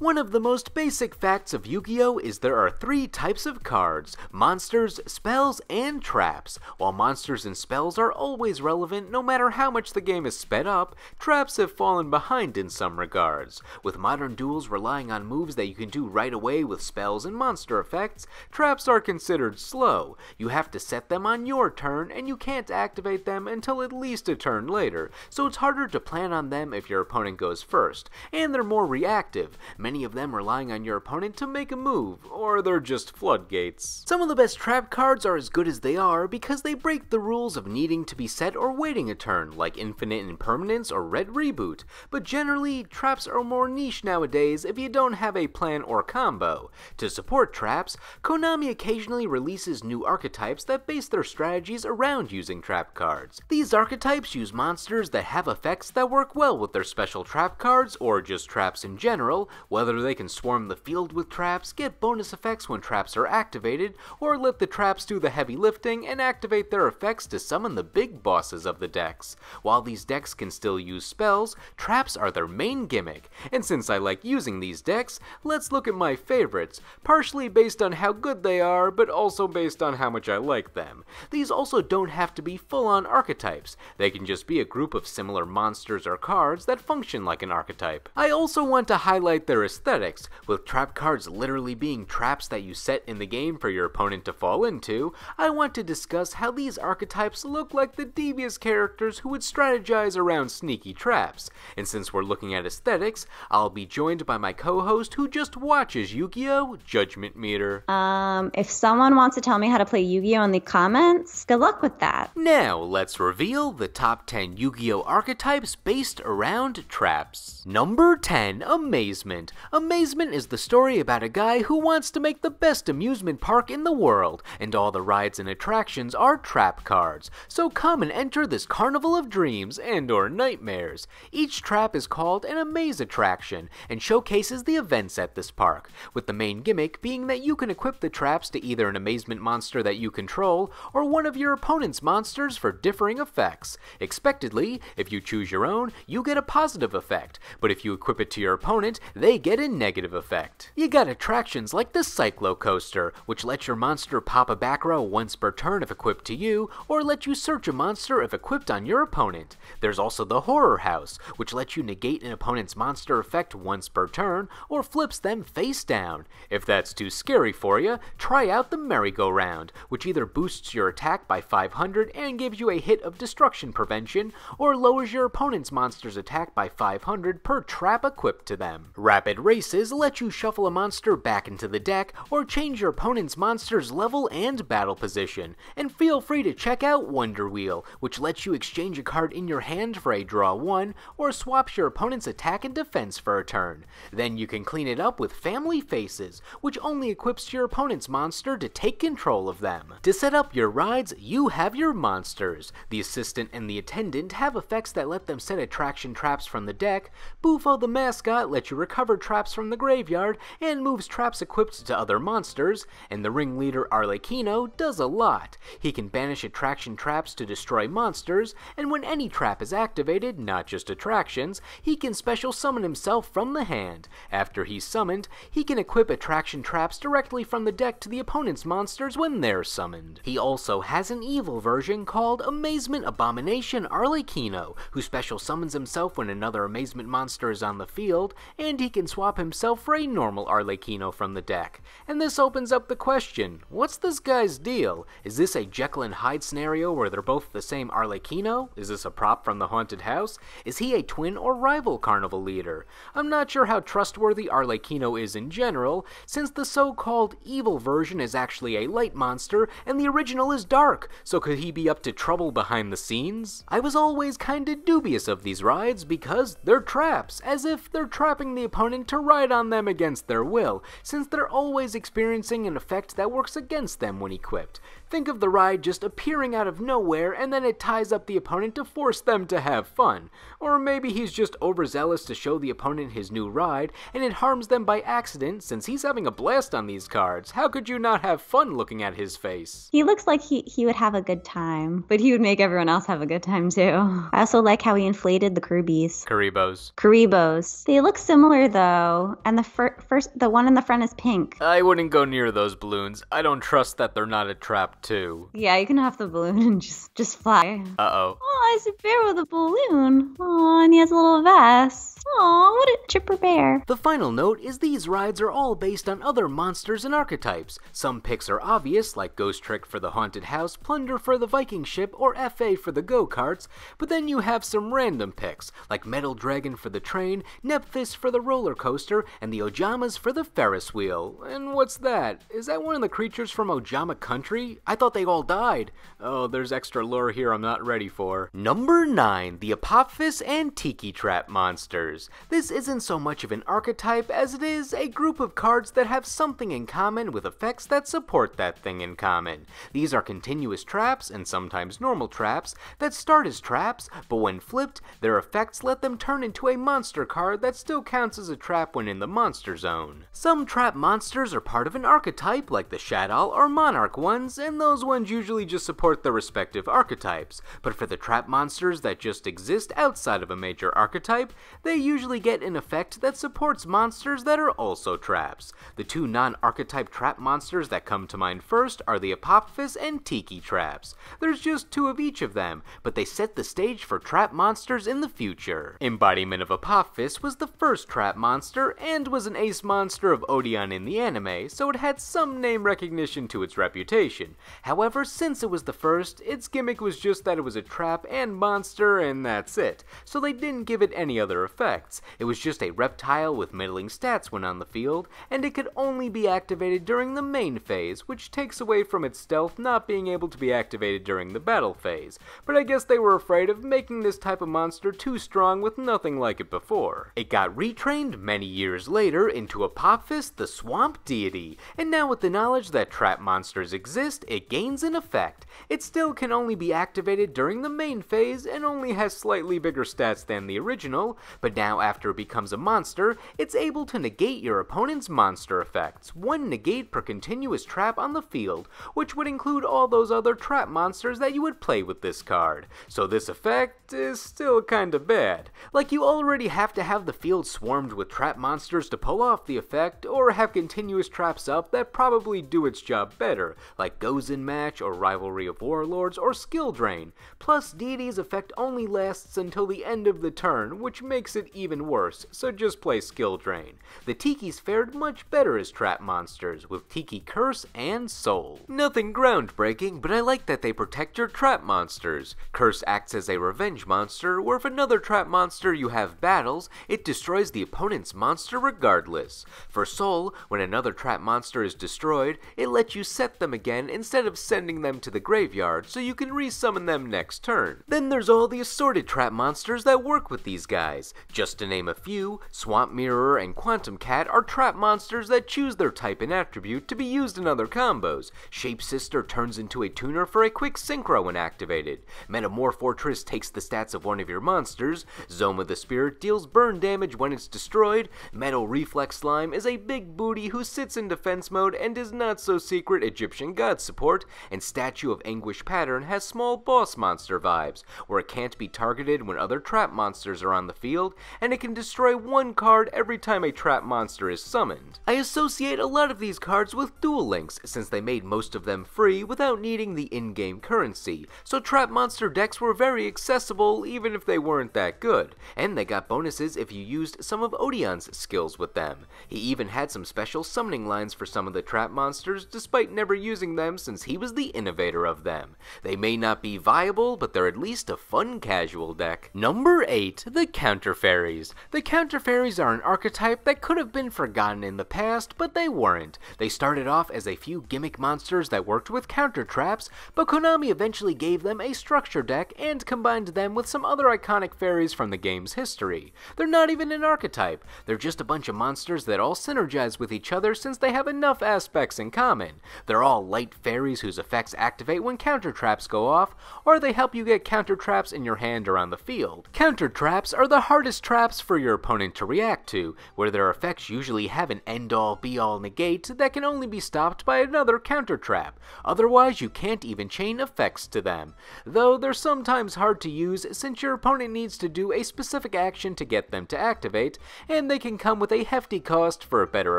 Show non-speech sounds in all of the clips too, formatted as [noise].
One of the most basic facts of Yu-Gi-Oh! is there are three types of cards, monsters, spells, and traps. While monsters and spells are always relevant no matter how much the game is sped up, traps have fallen behind in some regards. With modern duels relying on moves that you can do right away with spells and monster effects, traps are considered slow. You have to set them on your turn, and you can't activate them until at least a turn later, so it's harder to plan on them if your opponent goes first, and they're more reactive many of them relying on your opponent to make a move, or they're just floodgates. Some of the best trap cards are as good as they are because they break the rules of needing to be set or waiting a turn, like Infinite Impermanence or Red Reboot, but generally, traps are more niche nowadays if you don't have a plan or combo. To support traps, Konami occasionally releases new archetypes that base their strategies around using trap cards. These archetypes use monsters that have effects that work well with their special trap cards, or just traps in general, whether they can swarm the field with traps, get bonus effects when traps are activated, or let the traps do the heavy lifting and activate their effects to summon the big bosses of the decks. While these decks can still use spells, traps are their main gimmick, and since I like using these decks, let's look at my favorites, partially based on how good they are, but also based on how much I like them. These also don't have to be full-on archetypes, they can just be a group of similar monsters or cards that function like an archetype. I also want to highlight their aesthetics, with trap cards literally being traps that you set in the game for your opponent to fall into, I want to discuss how these archetypes look like the devious characters who would strategize around sneaky traps. And since we're looking at aesthetics, I'll be joined by my co-host who just watches Yu-Gi-Oh! Judgment Meter. Um, if someone wants to tell me how to play Yu-Gi-Oh! in the comments, good luck with that. Now, let's reveal the top 10 Yu-Gi-Oh! archetypes based around traps. Number 10, Amazement. Amazement is the story about a guy who wants to make the best amusement park in the world, and all the rides and attractions are trap cards. So come and enter this carnival of dreams and or nightmares. Each trap is called an Amaze attraction and showcases the events at this park, with the main gimmick being that you can equip the traps to either an amazement monster that you control or one of your opponent's monsters for differing effects. Expectedly, if you choose your own, you get a positive effect, but if you equip it to your opponent, they get a negative effect. You got attractions like the Cyclo Coaster, which lets your monster pop a back row once per turn if equipped to you, or let you search a monster if equipped on your opponent. There's also the Horror House, which lets you negate an opponent's monster effect once per turn, or flips them face down. If that's too scary for you, try out the Merry-Go-Round, which either boosts your attack by 500 and gives you a hit of destruction prevention, or lowers your opponent's monster's attack by 500 per trap equipped to them. Rapid Races let you shuffle a monster back into the deck, or change your opponent's monster's level and battle position. And feel free to check out Wonder Wheel, which lets you exchange a card in your hand for a draw 1, or swaps your opponent's attack and defense for a turn. Then you can clean it up with Family Faces, which only equips your opponent's monster to take control of them. To set up your rides, you have your monsters. The assistant and the attendant have effects that let them set attraction traps from the deck, Bufo the mascot lets you recover traps from the graveyard and moves traps equipped to other monsters, and the ringleader Arlekino does a lot. He can banish attraction traps to destroy monsters, and when any trap is activated, not just attractions, he can special summon himself from the hand. After he's summoned, he can equip attraction traps directly from the deck to the opponent's monsters when they're summoned. He also has an evil version called Amazement Abomination Arlekino, who special summons himself when another amazement monster is on the field, and he can swap himself for a normal Arlekino from the deck. And this opens up the question, what's this guy's deal? Is this a Jekyll and Hyde scenario where they're both the same Arlekino? Is this a prop from the haunted house? Is he a twin or rival carnival leader? I'm not sure how trustworthy Arlekino is in general, since the so-called evil version is actually a light monster and the original is dark, so could he be up to trouble behind the scenes? I was always kinda dubious of these rides because they're traps, as if they're trapping the opponent to ride on them against their will, since they're always experiencing an effect that works against them when equipped. Think of the ride just appearing out of nowhere and then it ties up the opponent to force them to have fun. Or maybe he's just overzealous to show the opponent his new ride and it harms them by accident since he's having a blast on these cards. How could you not have fun looking at his face? He looks like he, he would have a good time, but he would make everyone else have a good time too. I also like how he inflated the Kirby's. Kuribohs. Kuribohs. They look similar though, and the fir- first the one in the front is pink. I wouldn't go near those balloons. I don't trust that they're not a trap too. Yeah, you can have the balloon and just just fly. Uh-oh. Oh, it's a bear with a balloon. Oh, and he has a little vest. Oh, what a chipper bear. The final note is these rides are all based on other monsters and archetypes. Some picks are obvious, like Ghost Trick for the Haunted House, Plunder for the Viking Ship, or FA for the go-karts, but then you have some random picks, like Metal Dragon for the train, Nephthys for the roller coaster, and the Ojamas for the Ferris wheel. And what's that? Is that one of the creatures from Ojama Country? I thought they all died. Oh, there's extra lore here I'm not ready for. Number 9, the Apophis and Tiki Trap Monsters. This isn't so much of an archetype as it is a group of cards that have something in common with effects that support that thing in common. These are continuous traps, and sometimes normal traps, that start as traps, but when flipped, their effects let them turn into a monster card that still counts as a trap when in the monster zone. Some trap monsters are part of an archetype, like the Shaddoll or Monarch ones, and those ones usually just support their respective archetypes. But for the trap monsters that just exist outside of a major archetype, they usually get an effect that supports monsters that are also traps. The two non-archetype trap monsters that come to mind first are the Apophis and Tiki traps. There's just two of each of them, but they set the stage for trap monsters in the future. Embodiment of Apophis was the first trap monster and was an ace monster of Odion in the anime, so it had some name recognition to its reputation. However, since it was the first, its gimmick was just that it was a trap and monster and that's it, so they didn't give it any other effects. It was just a reptile with middling stats when on the field, and it could only be activated during the main phase, which takes away from its stealth not being able to be activated during the battle phase. But I guess they were afraid of making this type of monster too strong with nothing like it before. It got retrained many years later into Apophis, the swamp deity, and now with the knowledge that trap monsters exist, it gains an effect. It still can only be activated during the main phase and only has slightly bigger stats than the original, but now after it becomes a monster, it's able to negate your opponent's monster effects, one negate per continuous trap on the field, which would include all those other trap monsters that you would play with this card. So this effect is still kinda bad. Like you already have to have the field swarmed with trap monsters to pull off the effect, or have continuous traps up that probably do its job better, like Gozen In match or Rivalry of Warlords or Skill Drain. Plus, Deity's effect only lasts until the end of the turn, which makes it even worse, so just play Skill Drain. The Tikis fared much better as trap monsters, with Tiki Curse and Soul. Nothing groundbreaking, but I like that they protect your trap monsters. Curse acts as a revenge monster, where if another trap monster you have battles, it destroys the opponent's monster regardless. For Soul, when another trap monster is destroyed, it lets you set them again instead of sending them to the graveyard, so you can resummon them next turn. Then there's all the assorted trap monsters that work with these guys. Just to name a few, Swamp Mirror and Quantum Cat are trap monsters that choose their type and attribute to be used in other combos. Shape Sister turns into a tuner for a quick synchro when activated. Metamorph Fortress takes the stats of one of your monsters. Zoma the Spirit deals burn damage when it's destroyed. Metal Reflect Slime is a big booty who sits in defense mode and is not so secret Egyptian god support. And Statue of Anguish Pattern has small boss monster vibes, where it can't be targeted when other trap monsters are on the field, and it can destroy one card every time a trap monster is summoned. I associate a lot of these cards with Duel Links, since they made most of them free without needing the in-game currency, so trap monster decks were very accessible even if they weren't that good, and they got bonuses if you used some of Odion's skills with them. He even had some special summoning lines for some of the trap monsters, despite never using them since he was the innovator of them. They may not be viable, but they're at least a fun casual deck. Number 8, the Counter Fairies. The Counter Fairies are an archetype that could have been forgotten in the past, but they weren't. They started off as a few gimmick monsters that worked with counter traps, but Konami eventually gave them a structure deck and combined them with some other iconic fairies from the game's history. They're not even an archetype, they're just a bunch of monsters that all synergize with each other since they have enough aspects in common. They're all light fairies fairies whose effects activate when counter traps go off, or they help you get counter traps in your hand or on the field. Counter traps are the hardest traps for your opponent to react to, where their effects usually have an end-all be-all negate that can only be stopped by another counter trap, otherwise you can't even chain effects to them, though they're sometimes hard to use since your opponent needs to do a specific action to get them to activate, and they can come with a hefty cost for a better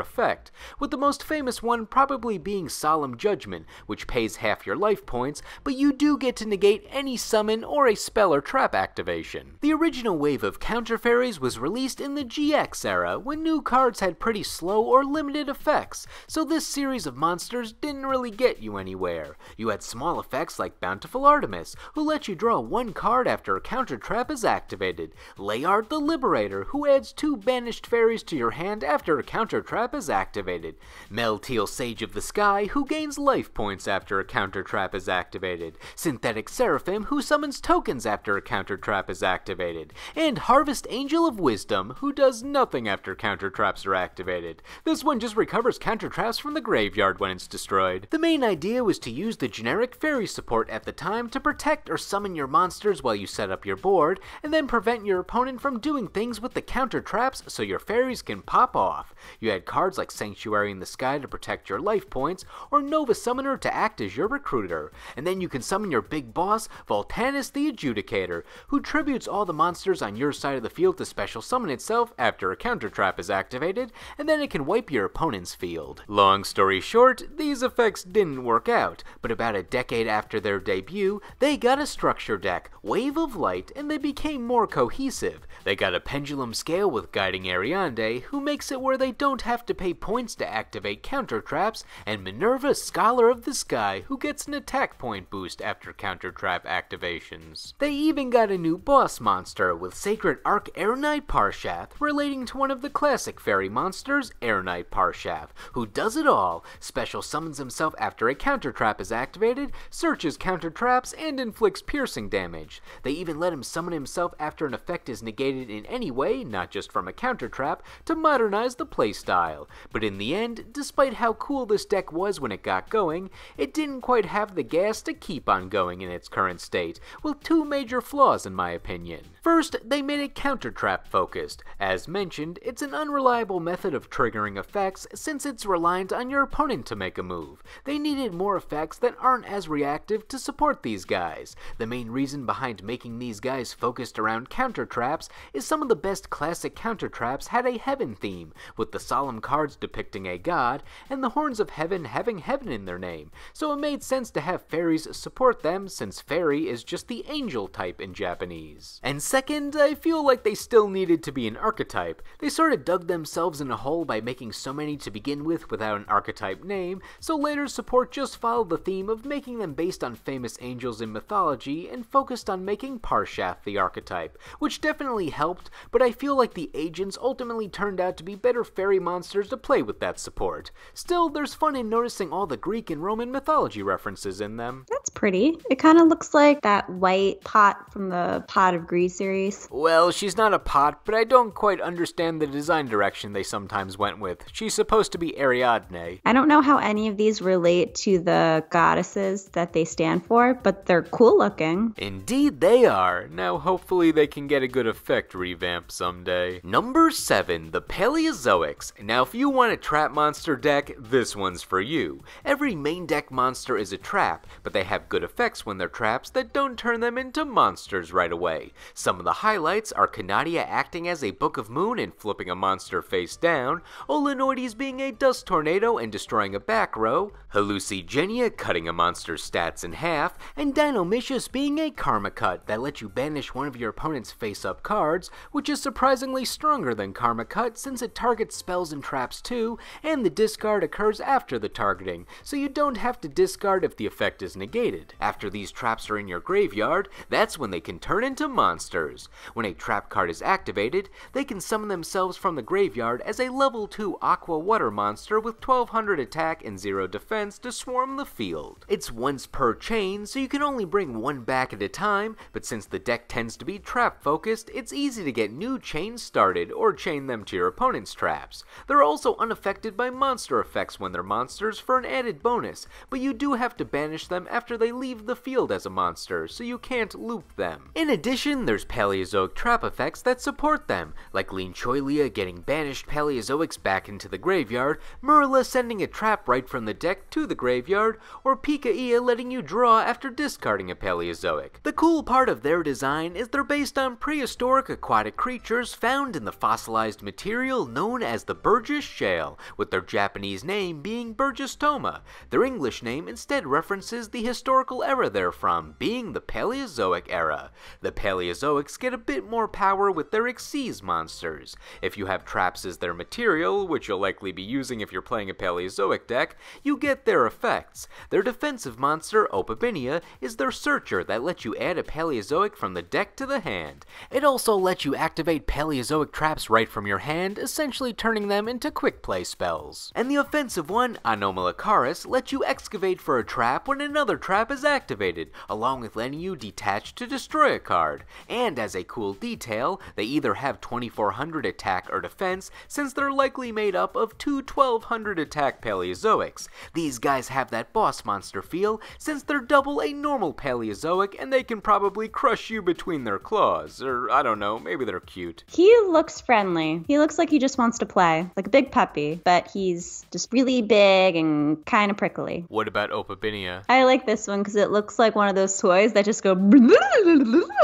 effect, with the most famous one probably being Solemn Judgment, which pays half your life points, but you do get to negate any summon or a spell or trap activation. The original wave of counter fairies was released in the GX era, when new cards had pretty slow or limited effects, so this series of monsters didn't really get you anywhere. You had small effects like Bountiful Artemis, who lets you draw one card after a counter trap is activated, Layard the Liberator, who adds two banished fairies to your hand after a counter trap is activated, Melteal Sage of the Sky, who gains life points after a counter trap is activated, Synthetic Seraphim, who summons tokens after a counter trap is activated, and Harvest Angel of Wisdom, who does nothing after counter traps are activated. This one just recovers counter traps from the graveyard when it's destroyed. The main idea was to use the generic fairy support at the time to protect or summon your monsters while you set up your board, and then prevent your opponent from doing things with the counter traps so your fairies can pop off. You had cards like Sanctuary in the Sky to protect your life points, or Nova Summoner to act as your recruiter, and then you can summon your big boss, Voltanis the Adjudicator, who tributes all the monsters on your side of the field to special summon itself after a counter trap is activated, and then it can wipe your opponent's field. Long story short, these effects didn't work out, but about a decade after their debut, they got a structure deck, Wave of Light, and they became more cohesive. They got a pendulum scale with Guiding Ariadne, who makes it where they don't have to pay points to activate counter traps, and Minerva Scholar of the Sky, who gets an attack point boost after counter trap activations. They even got a new boss monster with Sacred Arc Air Knight Parshath, relating to one of the classic fairy monsters, Air Knight Parshath, who does it all, special summons himself after a counter trap is activated, searches counter traps, and inflicts piercing damage. They even let him summon himself after an effect is negated in any way, not just from a counter trap, to modernize the playstyle. But in the end, despite how cool this deck was when it got going, it didn't quite have the gas to keep on going in its current state, with two major flaws in my opinion. First, they made it counter trap focused. As mentioned, it's an unreliable method of triggering effects since it's reliant on your opponent to make a move. They needed more effects that aren't as reactive to support these guys. The main reason behind making these guys focused around counter traps is some of the best classic counter traps had a heaven theme, with the solemn cards depicting a god, and the horns of heaven having heaven in their name, so it made sense to have fairies support them since fairy is just the angel type in Japanese. And second, I feel like they still needed to be an archetype. They sort of dug themselves in a hole by making so many to begin with without an archetype name, so later support just followed the theme of making them based on famous angels in mythology and focused on making Parshath the archetype, which definitely helped, but I feel like the agents ultimately turned out to be better fairy monsters to play with that support. Still, there's fun in noticing all the Greek and Roman mythology references in them. That's pretty. It kind of looks like that white pot from the Pot of Greed series. Well, she's not a pot, but I don't quite understand the design direction they sometimes went with. She's supposed to be Ariadne. I don't know how any of these relate to the goddesses that they stand for, but they're cool looking. Indeed, they are. Now, hopefully, they can get a good effect revamp someday. Number 7, the Paleozoics. Now, if you want a trap monster deck, this one's for you. Every main deck monster is a trap, but they have good effects when they're traps that don't turn them into monsters right away. Some of the highlights are Canadia acting as a Book of Moon and flipping a monster face down, Olenoides being a dust tornado and destroying a back row, Hallucigenia cutting a monster's stats in half, and Dinomischus being a Karma Cut that lets you banish one of your opponent's face-up cards, which is surprisingly stronger than Karma Cut since it targets spells and traps too, and the discard occurs after the targeting, so you don't have to discard if the effect is negated. After these traps are in your graveyard, that's when they can turn into monsters. When a trap card is activated, they can summon themselves from the graveyard as a level 2 Aqua Water monster with 1200 attack and 0 defense to swarm the field. It's once per chain, so you can only bring one back at a time, but since the deck tends to be trap focused, it's easy to get new chains started or chain them to your opponent's traps. They're also unaffected by monster effects when they're monsters for an added bonus, but you do have to banish them after they leave the field as a monster, so you can't loop them. In addition, there's Paleozoic trap effects that support them, like Leanchoilia getting banished Paleozoics back into the graveyard, Marrella sending a trap right from the deck to the graveyard, or Pikaia letting you draw after discarding a Paleozoic. The cool part of their design is they're based on prehistoric aquatic creatures found in the fossilized material known as the Burgess Shale, with their Japanese name being Burgistoma. Their English name instead references the historical era they're from, being the Paleozoic era. The Paleozoics get a bit more power with their Xyz monsters. If you have traps as their material, which you'll likely be using if you're playing a Paleozoic deck, you get their effects. Their defensive monster, Opabinia, is their searcher that lets you add a Paleozoic from the deck to the hand. It also lets you activate Paleozoic traps right from your hand, essentially turning them into quick play spells. And the offensive one, Anomalocaris, lets you excavate for a trap when another trap is activated, along with letting you detach to destroy a card. And as a cool detail, they either have 2400 attack or defense, since they're likely made up of two 1200 attack Paleozoics. These guys have that boss monster feel, since they're double a normal Paleozoic and they can probably crush you between their claws, or I don't know, maybe they're cute. He looks friendly. He looks like he just wants to play, like a big puppy, but he's just really big and kind of prickly. What about Opabinia? I like this one because it looks like one of those toys that just go. [laughs]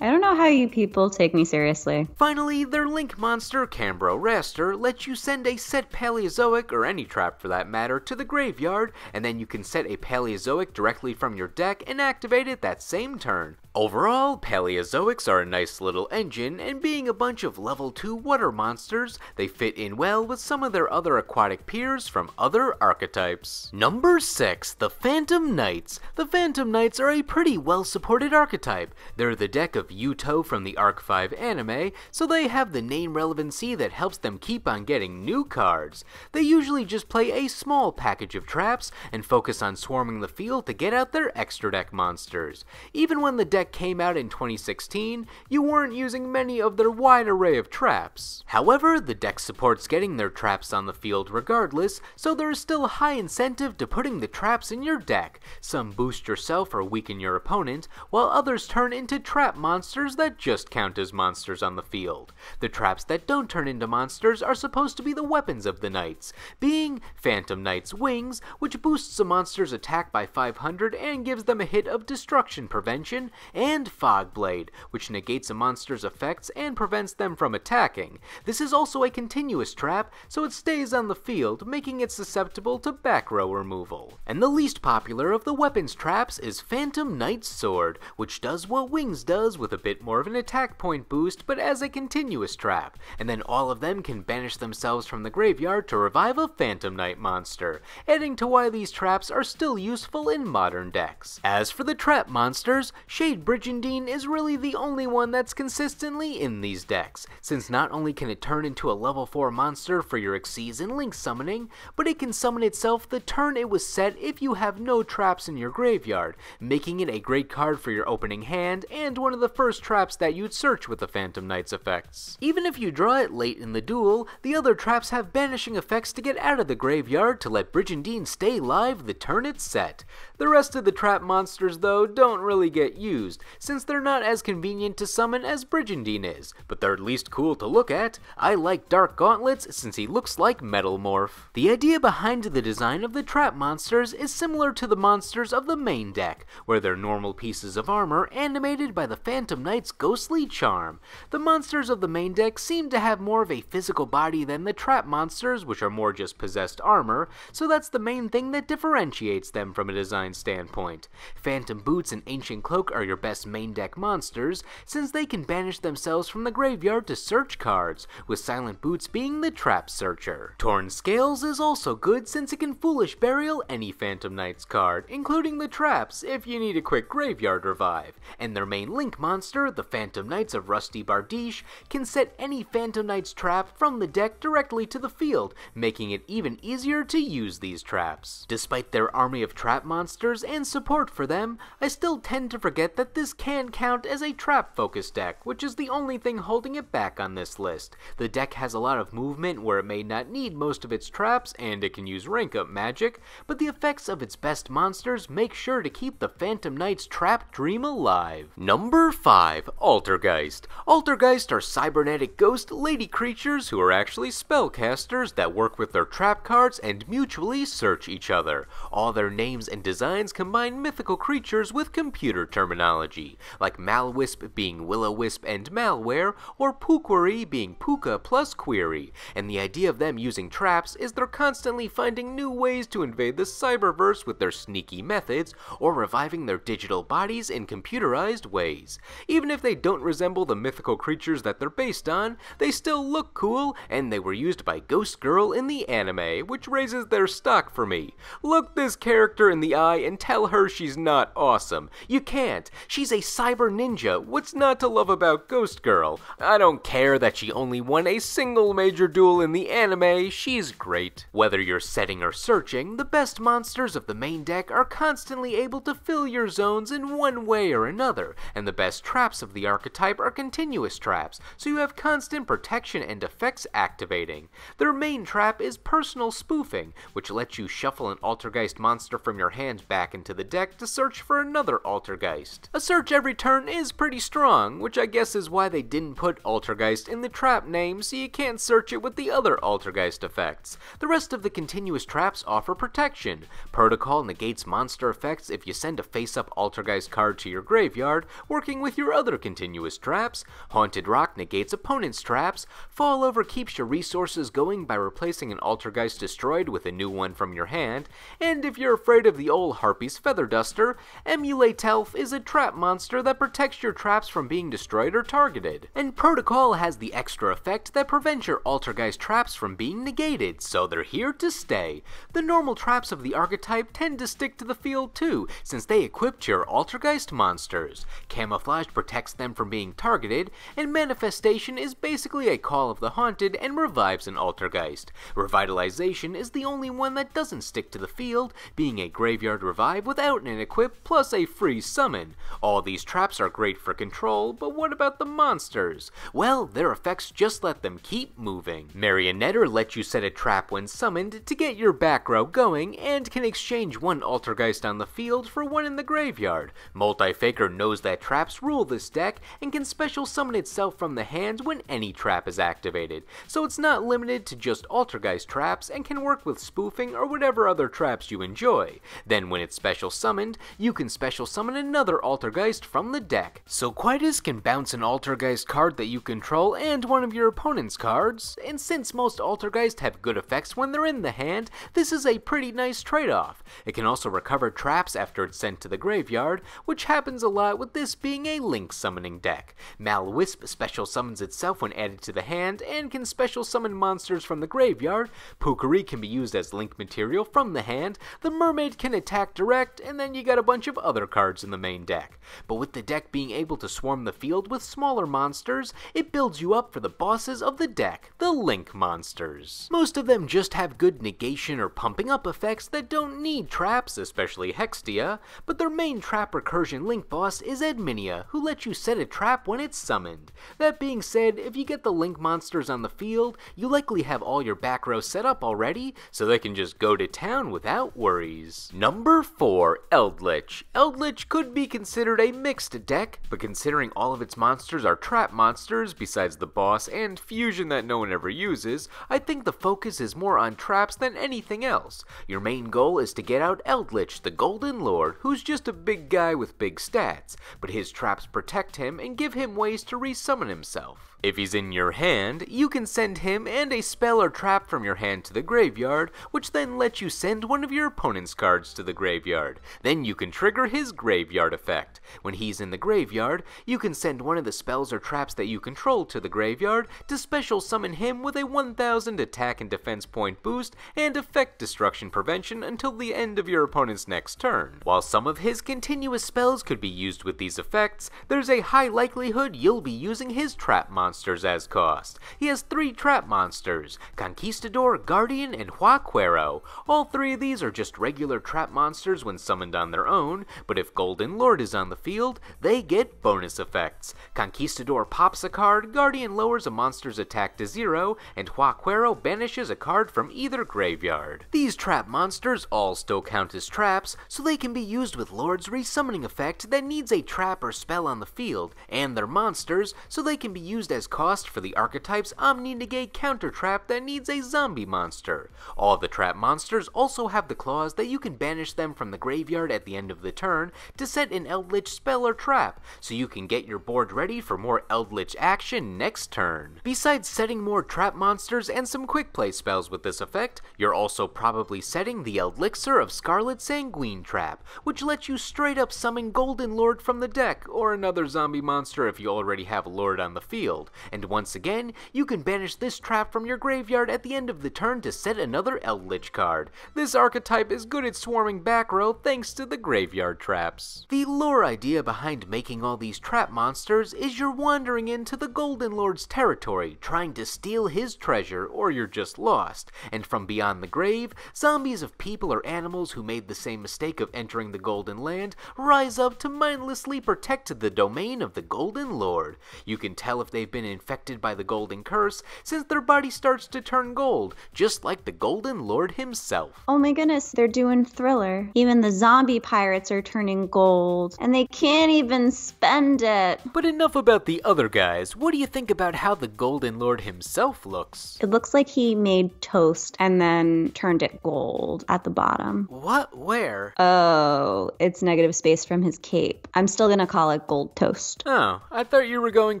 I don't know how you people take me seriously. Finally, their Link monster, Cambroraster, lets you send a set Paleozoic, or any trap for that matter, to the graveyard, and then you can set a Paleozoic directly from your deck and activate it that same turn. Overall, Paleozoics are a nice little engine, and being a bunch of level 2 water monsters, they fit in well with some of their other aquatic peers from other archetypes. Number 6. The Phantom Knights. The Phantom Knights are a pretty well supported archetype. They're the deck of Yuto from the Arc 5 anime, so they have the name relevancy that helps them keep on getting new cards. They usually just play a small package of traps and focus on swarming the field to get out their extra deck monsters. Even when the deck came out in 2016, you weren't using many of their wide array of traps. However, the deck supports getting their traps on the field regardless, so there is still a high incentive to putting the traps in your deck. Some boost yourself or weaken your opponent, while others turn into trap monsters that just count as monsters on the field. The traps that don't turn into monsters are supposed to be the weapons of the knights, being Phantom Knight's Wings, which boosts a monster's attack by 500 and gives them a hit of destruction prevention, and Fog Blade, which negates a monster's effects and prevents them from attacking. This is also a continuous trap, so it stays on the field, making it susceptible to back row removal. And the least popular of the weapons traps is Phantom Knight's Sword, which does what Wings does with a bit more of an attack point boost, but as a continuous trap, and then all of them can banish themselves from the graveyard to revive a Phantom Knight monster, adding to why these traps are still useful in modern decks. As for the trap monsters, Shade Brigandine is really the only one that's consistently in these decks, since not only can it turn into a level 4 monster for your Xyz and Link summoning, but it can summon itself the turn it was set if you have no traps in your graveyard, making it a great card for your opening hand and one of the first traps that you'd search with the Phantom Knight's effects. Even if you draw it late in the duel, the other traps have banishing effects to get out of the graveyard to let Brigandine stay live the turn it's set. The rest of the trap monsters though don't really get used, since they're not as convenient to summon as Brigandine is, but they're at least cool to look at. I like Dark Gauntlets since he looks like Metal Morph. The idea behind the design of the trap monsters is similar to the monsters of the main deck, where they're normal pieces of armor animated by the Phantom Knight's ghostly charm. The monsters of the main deck seem to have more of a physical body than the trap monsters, which are more just possessed armor, so that's the main thing that differentiates them from a design standpoint. Phantom Boots and Ancient Cloak are your best main deck monsters, since they can banish themselves from the graveyard to search cards, with Silent Boots being the trap searcher. Torn Scales is also good since it can Foolish Burial any Phantom Knights card, including the traps if you need a quick graveyard revive. And their main Link monster, the Phantom Knights of Rusty Bardiche, can set any Phantom Knights trap from the deck directly to the field, making it even easier to use these traps. Despite their army of trap monsters, monsters and support for them, I still tend to forget that this can count as a trap focused deck, which is the only thing holding it back on this list. The deck has a lot of movement where it may not need most of its traps, and it can use rank up magic, but the effects of its best monsters make sure to keep the Phantom Knight's trap dream alive. Number 5 Altergeist. Altergeist are cybernetic ghost lady creatures who are actually spellcasters that work with their trap cards and mutually search each other. All their names and designs combine mythical creatures with computer terminology, like Malwisp being Will-O-Wisp and malware, or Pookuery being Puka plus query, and the idea of them using traps is they're constantly finding new ways to invade the cyberverse with their sneaky methods, or reviving their digital bodies in computerized ways. Even if they don't resemble the mythical creatures that they're based on, they still look cool, and they were used by Ghost Girl in the anime, which raises their stock for me. Look this character in the eye and tell her she's not awesome. You can't. She's a cyber ninja. What's not to love about Ghost Girl? I don't care that she only won a single major duel in the anime, she's great. Whether you're setting or searching, the best monsters of the main deck are constantly able to fill your zones in one way or another, and the best traps of the archetype are continuous traps, so you have constant protection and effects activating. Their main trap is personal spoofing, which lets you shuffle an Altergeist monster from your hand back into the deck to search for another Altergeist. A search every turn is pretty strong, which I guess is why they didn't put Altergeist in the trap name so you can't search it with the other Altergeist effects. The rest of the continuous traps offer protection. Protocol negates monster effects if you send a face-up Altergeist card to your graveyard, working with your other continuous traps. Haunted Rock negates opponent's traps. Fall Over keeps your resources going by replacing an Altergeist destroyed with a new one from your hand. And if you're afraid of the old Harpy's Feather Duster, Emulate Elf is a trap monster that protects your traps from being destroyed or targeted. And Protocol has the extra effect that prevents your Altergeist traps from being negated, so they're here to stay. The normal traps of the archetype tend to stick to the field too, since they equip your Altergeist monsters. Camouflage protects them from being targeted, and Manifestation is basically a Call of the Haunted and revives an Altergeist. Revitalization is the only one that doesn't stick to the field, being a graveyard revive without an equip plus a free summon. All these traps are great for control, but what about the monsters? Well, their effects just let them keep moving. Marionetter lets you set a trap when summoned to get your back row going, and can exchange one Altergeist on the field for one in the graveyard. Multifaker knows that traps rule this deck, and can special summon itself from the hand when any trap is activated, so it's not limited to just Altergeist traps, and can work with spoofing or whatever other traps you enjoy. Then when it's special summoned, you can special summon another Altergeist from the deck. Silquitous can bounce an Altergeist card that you control and one of your opponent's cards, and since most Altergeist have good effects when they're in the hand, this is a pretty nice trade-off. It can also recover traps after it's sent to the graveyard, which happens a lot with this being a Link summoning deck. Malwisp special summons itself when added to the hand, and can special summon monsters from the graveyard. Pookuery can be used as Link material from the hand, the Mermaid can attack direct, and then you got a bunch of other cards in the main deck. But with the deck being able to swarm the field with smaller monsters, it builds you up for the bosses of the deck, the Link monsters. Most of them just have good negation or pumping up effects that don't need traps, especially Hexstia, but their main trap recursion Link boss is Adminia, who lets you set a trap when it's summoned. That being said, if you get the Link monsters on the field, you likely have all your back row set up already, so they can just go to town without worries. Number 4, Eldlich. Eldlich could be considered a mixed deck, but considering all of its monsters are trap monsters, besides the boss and fusion that no one ever uses, I think the focus is more on traps than anything else. Your main goal is to get out Eldlich, the Golden Lord, who's just a big guy with big stats, but his traps protect him and give him ways to resummon himself. If he's in your hand, you can send him and a spell or trap from your hand to the graveyard, which then lets you send one of your opponent's cards to the graveyard. Then you can trigger his graveyard effect. When he's in the graveyard, you can send one of the spells or traps that you control to the graveyard to special summon him with a 1000 attack and defense point boost and effect destruction prevention until the end of your opponent's next turn. While some of his continuous spells could be used with these effects, there's a high likelihood you'll be using his trap monster monsters as cost. He has three trap monsters Conquistador, Guardian, and Huaquero. All three of these are just regular trap monsters when summoned on their own, but if Golden Lord is on the field, they get bonus effects. Conquistador pops a card, Guardian lowers a monster's attack to zero, and Huaquero banishes a card from either graveyard. These trap monsters all still count as traps, so they can be used with Lord's resummoning effect that needs a trap or spell on the field, and they're monsters, so they can be used as cost for the archetype's Omni Negate counter trap that needs a zombie monster. All the trap monsters also have the clause that you can banish them from the graveyard at the end of the turn to set an Eldlich spell or trap, so you can get your board ready for more Eldlich action next turn. Besides setting more trap monsters and some quick play spells with this effect, you're also probably setting the Elixir of Scarlet Sanguine trap, which lets you straight up summon Golden Lord from the deck, or another zombie monster if you already have Lord on the field. And once again, you can banish this trap from your graveyard at the end of the turn to set another Eldlich card. This archetype is good at swarming back row thanks to the graveyard traps. The lore idea behind making all these trap monsters is you're wandering into the Golden Lord's territory, trying to steal his treasure, or you're just lost. And from beyond the grave, zombies of people or animals who made the same mistake of entering the Golden Land rise up to mindlessly protect the domain of the Golden Lord. You can tell if they've been infected by the Golden Curse since their body starts to turn gold, just like the Golden Lord himself. Oh my goodness, they're doing thriller. Even the zombie pirates are turning gold, and they can't even spend it. But enough about the other guys. What do you think about how the Golden Lord himself looks? It looks like he made toast and then turned it gold at the bottom. What? Where? Oh, it's negative space from his cape. I'm still gonna call it gold toast. Oh, I thought you were going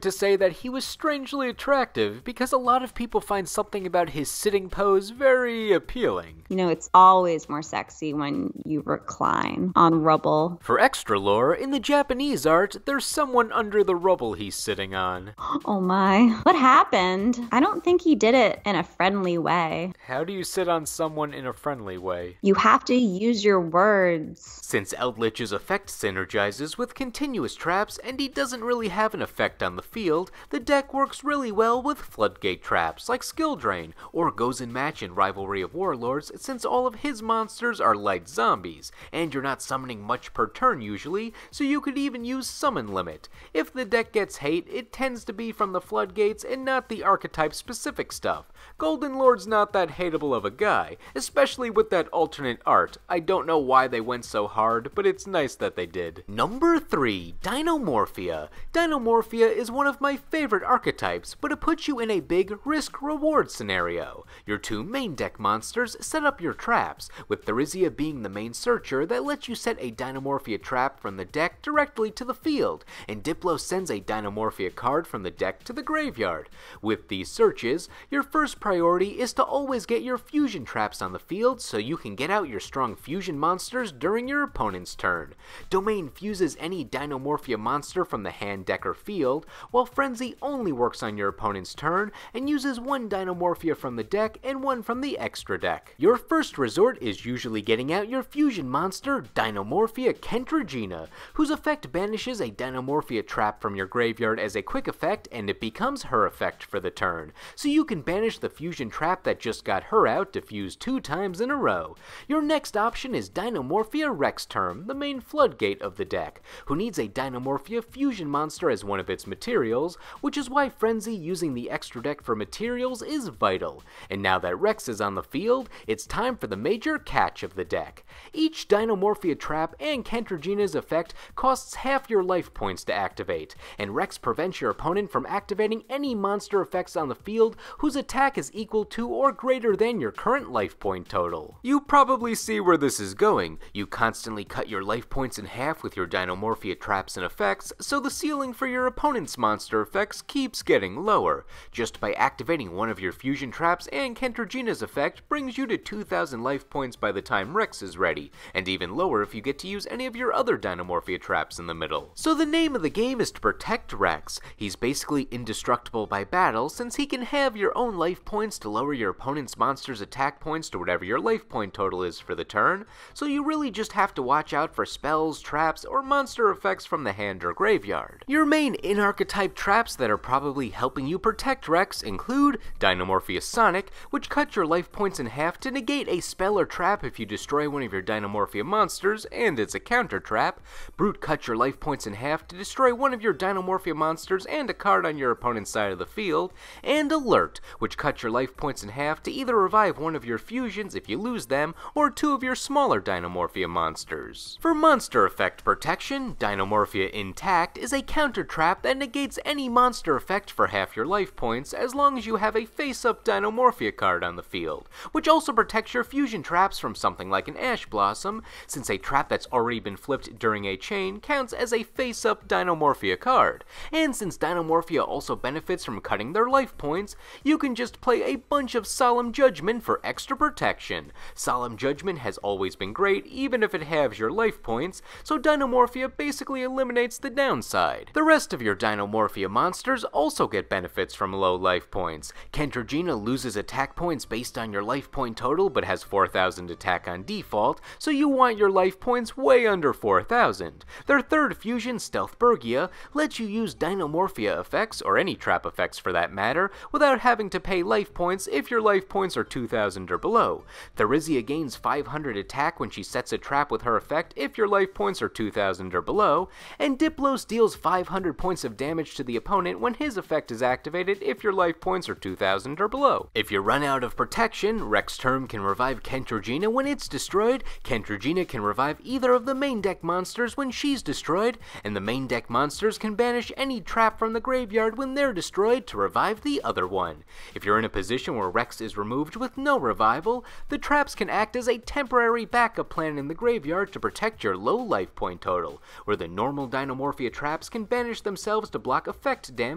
to say that he was strangely attractive because a lot of people find something about his sitting pose very appealing. You know, it's always more sexy when you recline on rubble. For extra lore, in the Japanese art, there's someone under the rubble he's sitting on. [gasps] Oh my. What happened? I don't think he did it in a friendly way. How do you sit on someone in a friendly way? You have to use your words. Since Eldlich's effect synergizes with continuous traps and he doesn't really have an effect on the field, the deck works really well with floodgate traps like Skill Drain, or Gozen Match in Rivalry of Warlords since all of his monsters are light zombies, and you're not summoning much per turn usually, so you could even use Summon Limit. If the deck gets hate, it tends to be from the floodgates and not the archetype specific stuff. Golden Lord's not that hateable of a guy, especially with that alternate art. I don't know why they went so hard, but it's nice that they did. Number 3, Dinomorphia. Dinomorphia is one of my favorite archetypes, but it puts you in a big risk-reward scenario. Your two main deck monsters set up your traps, with Therizia being the main searcher that lets you set a Dinomorphia trap from the deck directly to the field, and Diplo sends a Dinomorphia card from the deck to the graveyard. With these searches, your first priority is to always get your fusion traps on the field so you can get out your strong fusion monsters during your opponent's turn. Domain fuses any Dinomorphia monster from the hand, deck, or field, while Frenzy only works on your opponent's turn and uses one Dinomorphia from the deck and one from the extra deck. Your first resort is usually getting out your fusion monster, Dinomorphia Kentregina, whose effect banishes a Dinomorphia trap from your graveyard as a quick effect and it becomes her effect for the turn, so you can banish the fusion trap that just got her out diffused two times in a row. Your next option is Dinomorphia Rexterm, the main floodgate of the deck, who needs a Dinomorphia fusion monster as one of its materials, which is why Frenzy using the extra deck for materials is vital. And now that Rex is on the field, it's time for the major catch of the deck. Each Dinomorphia trap and Kentregina's effect costs half your life points to activate, and Rex prevents your opponent from activating any monster effects on the field whose attack is equal to or greater than your current life point total. You probably see where this is going. You constantly cut your life points in half with your Dinomorphia traps and effects, so the ceiling for your opponent's monster effects keeps getting lower. Just by activating one of your fusion traps and Kentregina's effect brings you to 2000 life points by the time Rex is ready, and even lower if you get to use any of your other Dinomorphia traps in the middle. So the name of the game is to protect Rex. He's basically indestructible by battle since he can have your own life points to lower your opponent's monster's attack points to whatever your life point total is for the turn, so you really just have to watch out for spells, traps, or monster effects from the hand or graveyard. Your main in-archetype traps that are are probably helping you protect Rex include Dinomorphia Sonic, which cuts your life points in half to negate a spell or trap if you destroy one of your Dinomorphia monsters, and it's a counter trap. Brute cuts your life points in half to destroy one of your Dinomorphia monsters and a card on your opponent's side of the field. And Alert, which cuts your life points in half to either revive one of your fusions if you lose them, or two of your smaller Dinomorphia monsters. For monster effect protection, Dinomorphia Intact is a counter trap that negates any monster effect for half your life points as long as you have a face-up Dinomorphia card on the field, which also protects your fusion traps from something like an Ash Blossom, since a trap that's already been flipped during a chain counts as a face-up Dinomorphia card. And since Dinomorphia also benefits from cutting their life points, you can just play a bunch of Solemn Judgment for extra protection. Solemn Judgment has always been great, even if it halves your life points, so Dinomorphia basically eliminates the downside. The rest of your Dinomorphia monsters also get benefits from low life points. Kentregina loses attack points based on your life point total but has 4000 attack on default, so you want your life points way under 4000. Their third fusion, Stealthbergia, lets you use Dinomorphia effects, or any trap effects for that matter, without having to pay life points if your life points are 2000 or below. Therizia gains 500 attack when she sets a trap with her effect if your life points are 2000 or below, and Diplos deals 500 points of damage to the opponent when his effect is activated if your life points are 2000 or below. If you run out of protection, Rexterm can revive Kentregina when it's destroyed, Kentregina can revive either of the main deck monsters when she's destroyed, and the main deck monsters can banish any trap from the graveyard when they're destroyed to revive the other one. If you're in a position where Rex is removed with no revival, the traps can act as a temporary backup plan in the graveyard to protect your low life point total, where the normal Dinomorphia traps can banish themselves to block effect damage,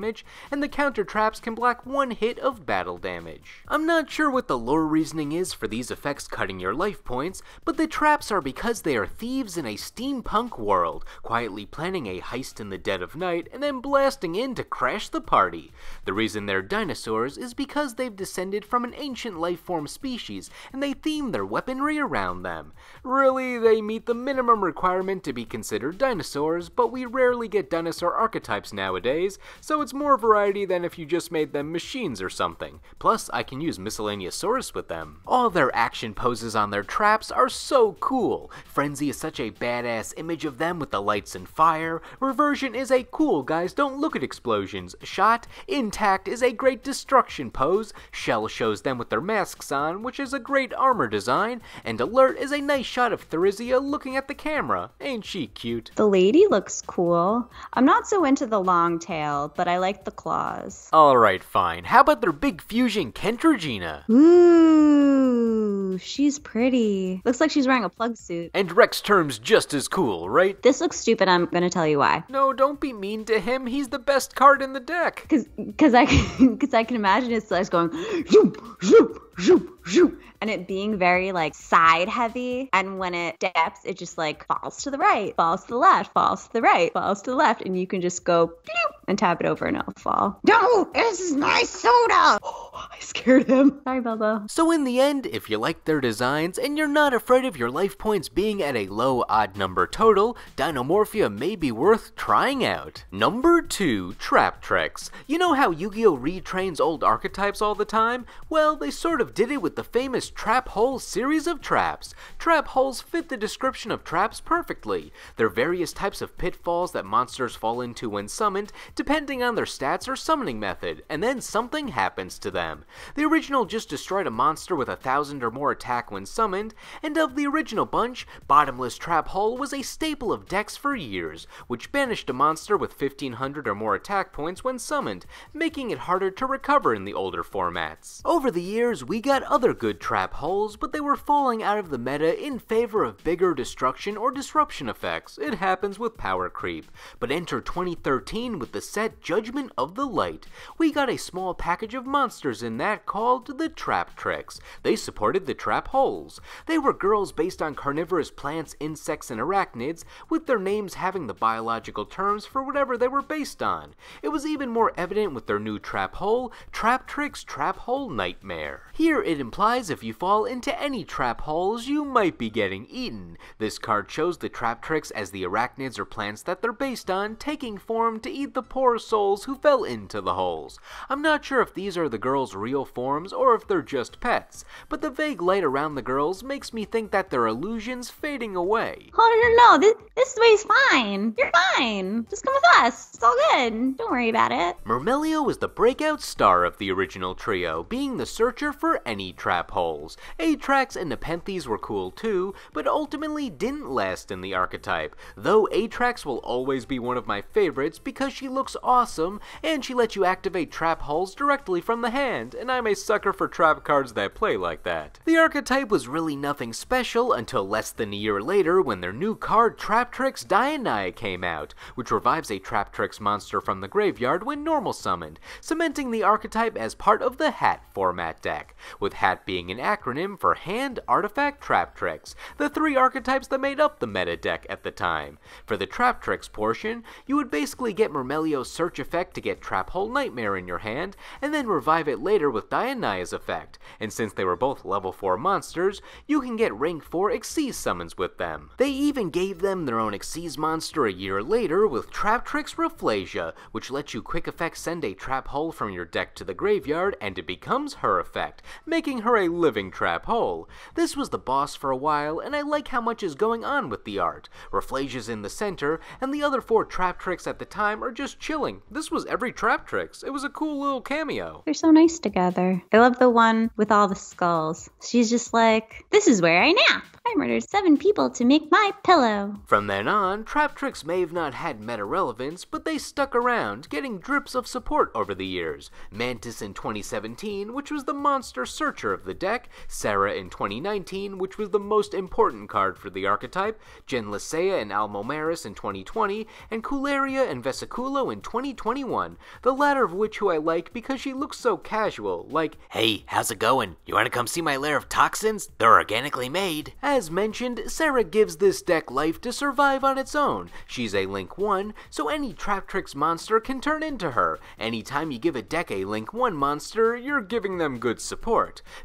and the counter traps can block one hit of battle damage. I'm not sure what the lore reasoning is for these effects cutting your life points, but the traps are because they are thieves in a steampunk world, quietly planning a heist in the dead of night and then blasting in to crash the party. The reason they're dinosaurs is because they've descended from an ancient life form species and they theme their weaponry around them. Really, they meet the minimum requirement to be considered dinosaurs, but we rarely get dinosaur archetypes nowadays, so it's more variety than if you just made them machines or something. Plus, I can use Miscellaneousaurus with them. All their action poses on their traps are so cool. Frenzy is such a badass image of them with the lights and fire. Reversion is a cool guys don't look at explosions shot. Intact is a great destruction pose. Shell shows them with their masks on, which is a great armor design. And Alert is a nice shot of Therizia looking at the camera. Ain't she cute? The lady looks cool. I'm not so into the long tail, but I like the claws. Alright, fine. How about their big fusion Kentregina? Ooh, she's pretty. Looks like she's wearing a plug suit. And Rexterm's just as cool, right? This looks stupid. I'm gonna tell you why. No, don't be mean to him. He's the best card in the deck. Cause, cause I, can, [laughs] cause I can imagine his legs going zoop, zoop, zoop, zoop, and it being very like side heavy. And when it steps, it just like falls to the right, falls to the left, falls to the right, falls to the left, and you can just go bloop, and tap it over and it'll fall. No, this is my soda. [gasps] I scared him. Sorry, Bobo. So in the end, if you like their designs and you're not afraid of your life points being at a low odd number total, Dinomorphia may be worth trying out. Number 2, Traptrix. You know how Yu-Gi-Oh! retrains old archetypes all the time? Well, they sort of did it with the famous Trap Hole series of traps. Trap holes fit the description of traps perfectly. They're various types of pitfalls that monsters fall into when summoned, depending on their stats or summoning method, and then something happens to them. The original just destroyed a monster with a thousand or more attack when summoned, and of the original bunch, Bottomless Trap Hole was a staple of decks for years, which banished a monster with 1500 or more attack points when summoned, making it harder to recover in the older formats. Over the years, we got other good trap holes, but they were falling out of the meta in favor of bigger destruction or disruption effects. It happens with power creep. But enter 2013 with the set Judgment of the Light. We got a small package of monsters in that called the Traptrix. They supported the trap holes. They were girls based on carnivorous plants, insects, and arachnids, with their names having the biological terms for whatever they were based on. It was even more evident with their new trap hole, Traptrix Trap Hole Nightmare. Here it implies if you fall into any trap holes, you might be getting eaten. This card shows the Traptrix as the arachnids or plants that they're based on taking form to eat the poor souls who fell into the holes. I'm not sure if these are the girls' real forms or if they're just pets, but the vague light around the girls makes me think that they're illusions fading away. Oh, no, no, this, this way's fine. You're fine. Just come with us. It's all good. Don't worry about it. Myrmeleo was the breakout star of the original trio, being the searcher for any trap holes. Atrax and Nepenthes were cool too, but ultimately didn't last in the archetype, though Atrax will always be one of my favorites because she looks awesome and she lets you activate trap holes directly from the hand, and I'm a sucker for trap cards that play like that. The archetype was really nothing special until less than a year later when their new card Traptrix Dionaea came out, which revives a Traptrix monster from the graveyard when normal summoned, cementing the archetype as part of the HAT format deck, with HAT being an acronym for Hand Artifact Traptrix, the three archetypes that made up the meta deck at the time. For the Traptrix portion, you would basically get Myrmeleo's search effect to get Trap Hole Nightmare in your hand, and then revive it later with Dionaea's effect, and since they were both level 4 monsters, you can get rank 4 Xyz summons with them. They even gave them their own Xyz monster a year later with Traptrix Rafflesia, which lets you quick effect send a trap hole from your deck to the graveyard and it becomes her effect, making her a living trap hole. This was the boss for a while, and I like how much is going on with the art. Rafflesia's in the center, and the other four Traptrix at the time are just chilling. This was every Traptrix. It was a cool little cameo. They're so nice together. I love the one with all the skulls. She's just like, this is where I nap. I murdered seven people to make my pillow. From then on, Traptrix may have not had meta relevance, but they stuck around, getting drips of support over the years. Mantis in 2017, which was the monster searcher of the deck, Sera in 2019, which was the most important card for the archetype, Genlisea and Allomerus in 2020, and Coolaria and Vesiculo in 2021, the latter of which who I like because she looks so casual, like, Hey, how's it going? You wanna come see my lair of toxins? They're organically made. As mentioned, Sera gives this deck life to survive on its own. She's a Link 1, so any Traptrix monster can turn into her. Anytime you give a deck a Link 1 monster, you're giving them good support.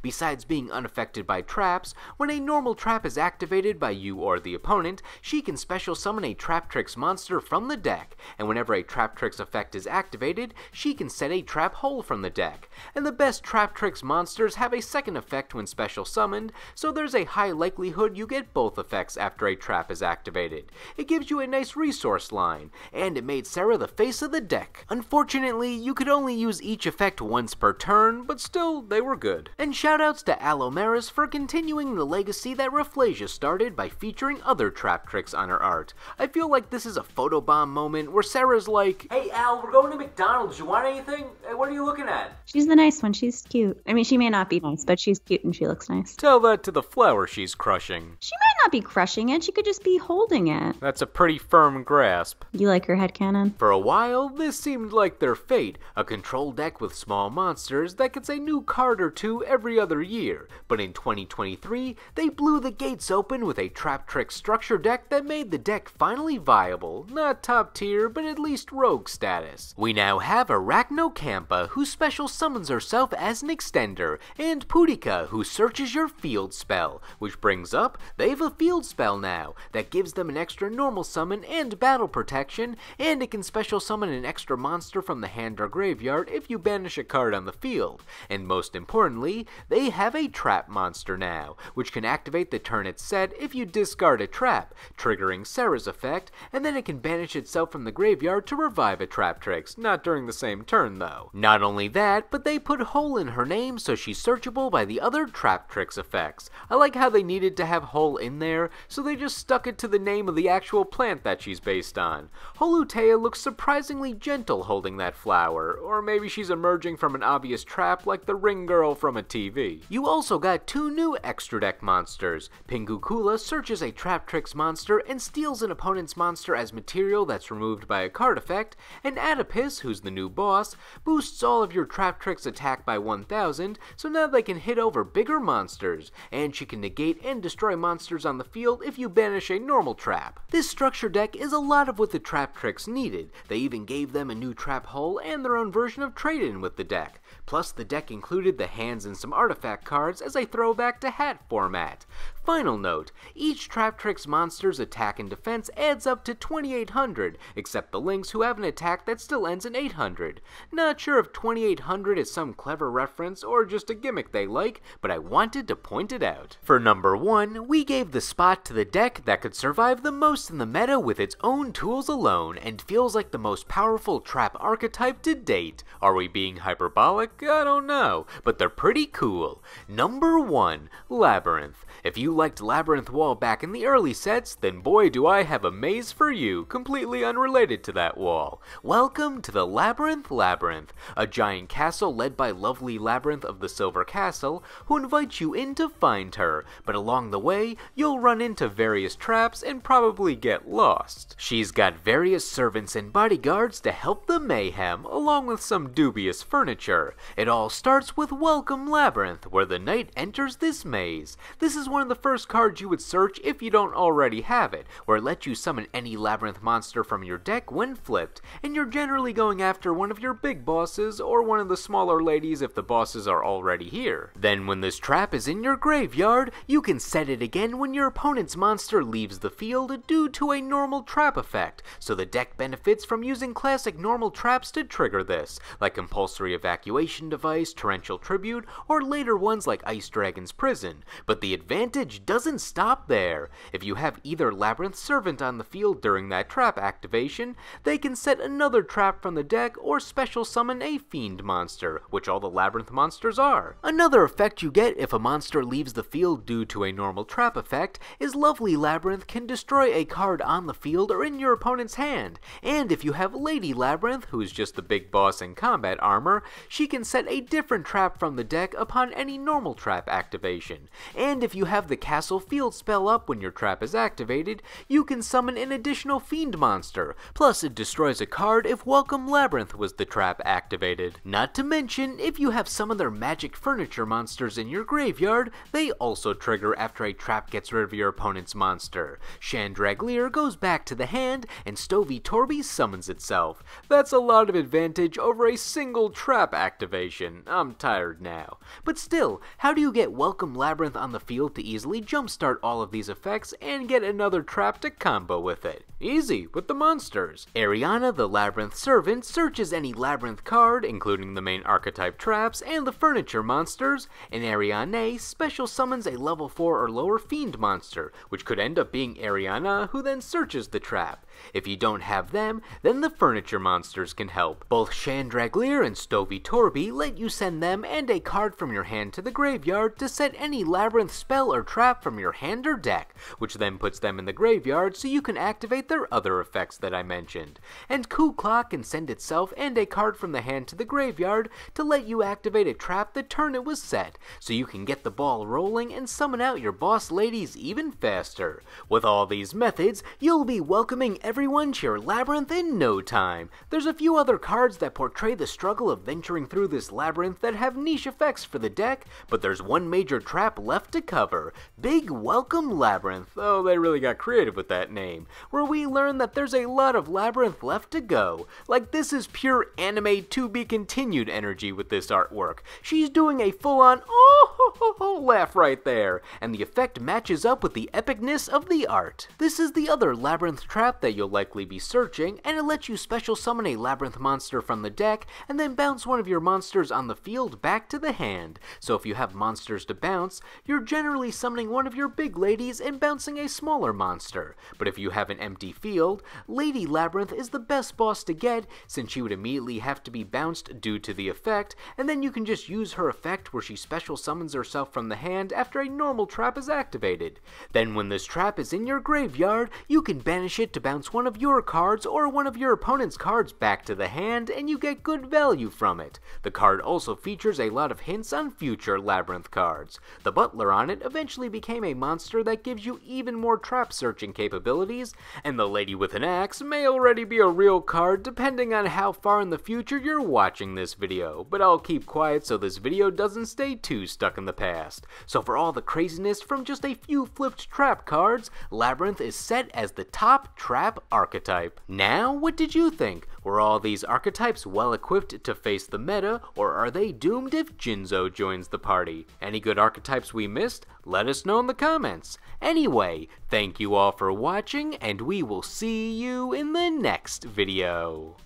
Besides being unaffected by traps, when a normal trap is activated by you or the opponent, she can special summon a Traptrix monster from the deck, and whenever a Traptrix effect is activated, she can set a trap hole from the deck. And the best Traptrix monsters have a second effect when special summoned, so there's a high likelihood you get both effects after a trap is activated. It gives you a nice resource line, and it made Sera the face of the deck. Unfortunately, you could only use each effect once per turn, but still, they were good. And shoutouts to Allomerus for continuing the legacy that Rafflesia started by featuring other Traptrix on her art. I feel like this is a photobomb moment where Sera's like, Hey Al, we're going to McDonald's, you want anything? Hey, what are you looking at? She's the nice one. She's cute. I mean, she may not be nice, but she's cute and she looks nice. Tell that to the flower she's crushing. She might not be crushing it. She could just be holding it. That's a pretty firm grasp. You like her headcanon? For a while, this seemed like their fate, a control deck with small monsters that gets a new card or two every other year. But in 2023, they blew the gates open with a Traptrix structure deck that made the deck finally viable. Not top tier, but at least rogue status. We now have Arachnocampa, who special summons herself as an extender, and Pudica, who searches your field spell, which brings up they have a field spell now that gives them an extra normal summon and battle protection, and it can special summon an extra monster from the hand or graveyard if you banish a card on the field. And most importantly, they have a trap monster now, which can activate the turn it's set if you discard a trap, triggering Sera's effect, and then it can banish itself from the graveyard to revive a Traptrix, not during the same turn though. Not only that, but they put Hole in her name so she's searchable by the other Traptrix effects. I like how they needed to have Hole in there, so they just stuck it to the name of the actual plant that she's based on. Holeutea looks surprisingly gentle holding that flower, or maybe she's emerging from an obvious trap like the ring girl from a TV. You also got two new extra deck monsters. Pinguicula searches a Traptrix monster and steals an opponent's monster as material that's removed by a card effect, and Atypus, who's the new boss, boosts all of your Traptrix attack by 1000, so now they can hit over bigger monsters, and she can negate and destroy monsters on the field if you banish a normal trap. This structure deck is a lot of what the Traptrix needed. They even gave them a new trap hole and their own version of trade-in with the deck. Plus, the deck included the hands and some artifact cards as a throwback to hat format. Final note, each Traptrix monster's attack and defense adds up to 2800, except the Links who have an attack that still ends in 800. Not sure if 2800 is some clever reference or just a gimmick they like, but I wanted to point it out. For number 1, we gave the spot to the deck that could survive the most in the meta with its own tools alone, and feels like the most powerful trap archetype to date. Are we being hyperbolic? I don't know, but they're pretty cool. Number 1, Labyrinth. If you liked Labyrinth Wall back in the early sets, then boy do I have a maze for you, completely unrelated to that wall. Welcome to the Labyrinth Labyrinth, a giant castle led by lovely Labyrinth of the Silver Castle, who invites you in to find her, but along the way, you'll run into various traps and probably get lost. She's got various servants and bodyguards to help the mayhem, along with some dubious furniture. It all starts with Welcome Labyrinth, where the knight enters this maze. This is one of the first cards you would search if you don't already have it, where it lets you summon any Labyrinth monster from your deck when flipped, and you're generally going after one of your big bosses or one of the smaller ladies if the bosses are already here. Then when this trap is in your graveyard, you can set it again when your opponent's monster leaves the field due to a normal trap effect, so the deck benefits from using classic normal traps to trigger this, like Compulsory Evacuation Device, Torrential Tribute, or later ones like Ice Dragon's Prison. But the advantage advantage doesn't stop there. If you have either Labyrinth Servant on the field during that trap activation, they can set another trap from the deck or special summon a Fiend monster, which all the Labyrinth monsters are. Another effect you get if a monster leaves the field due to a normal trap effect is Lovely Labyrinth can destroy a card on the field or in your opponent's hand, and if you have Lady Labyrinth, who's just the big boss in combat armor, she can set a different trap from the deck upon any normal trap activation. And if you have have the Castle Field spell up when your trap is activated, you can summon an additional Fiend monster, plus it destroys a card if Welcome Labyrinth was the trap activated. Not to mention, if you have some other magic furniture monsters in your graveyard, they also trigger after a trap gets rid of your opponent's monster. Chandraglier goes back to the hand, and Stovie Torbie summons itself. That's a lot of advantage over a single trap activation. I'm tired now. But still, how do you get Welcome Labyrinth on the field to easily jumpstart all of these effects and get another trap to combo with it. Easy, with the monsters. Arianna the Labyrinth Servant searches any Labyrinth card, including the main archetype traps and the furniture monsters, and Ariane special summons a level 4 or lower Fiend monster, which could end up being Arianna, who then searches the trap. If you don't have them, then the furniture monsters can help. Both Chandraglier and Stovie Torbie let you send them and a card from your hand to the graveyard to set any Labyrinth spell or trap from your hand or deck, which then puts them in the graveyard so you can activate their other effects that I mentioned. And Cooclock can send itself and a card from the hand to the graveyard to let you activate a trap the turn it was set, so you can get the ball rolling and summon out your boss ladies even faster. With all these methods, you'll be welcoming everyone to your labyrinth in no time. There's a few other cards that portray the struggle of venturing through this labyrinth that have niche effects for the deck, but there's one major trap left to cover. Big Welcome Labyrinth. Oh, they really got creative with that name. Where we learn that there's a lot of labyrinth left to go. Like this is pure anime to be continued energy with this artwork. She's doing a full-on oh ho, ho, ho, laugh right there, and the effect matches up with the epicness of the art. This is the other labyrinth trap that you'll likely be searching, and it lets you special summon a labyrinth monster from the deck, and then bounce one of your monsters on the field back to the hand. So if you have monsters to bounce, you're generally summoning one of your big ladies and bouncing a smaller monster. But if you have an empty field, Lady Labyrinth is the best boss to get, since she would immediately have to be bounced due to the effect, and then you can just use her effect where she special summons herself from the hand after a normal trap is activated. Then when this trap is in your graveyard, you can banish it to bounce bounce one of your cards or one of your opponent's cards back to the hand and you get good value from it. The card also features a lot of hints on future Labyrinth cards. The Butler on it eventually became a monster that gives you even more trap searching capabilities, and the Lady with an Axe may already be a real card depending on how far in the future you're watching this video, but I'll keep quiet so this video doesn't stay too stuck in the past. So for all the craziness from just a few flipped trap cards, Labyrinth is set as the top trap archetype. Now, what did you think? Were all these archetypes well equipped to face the meta, or are they doomed if Jinzo joins the party? Any good archetypes we missed? Let us know in the comments. Anyway, thank you all for watching, and we will see you in the next video.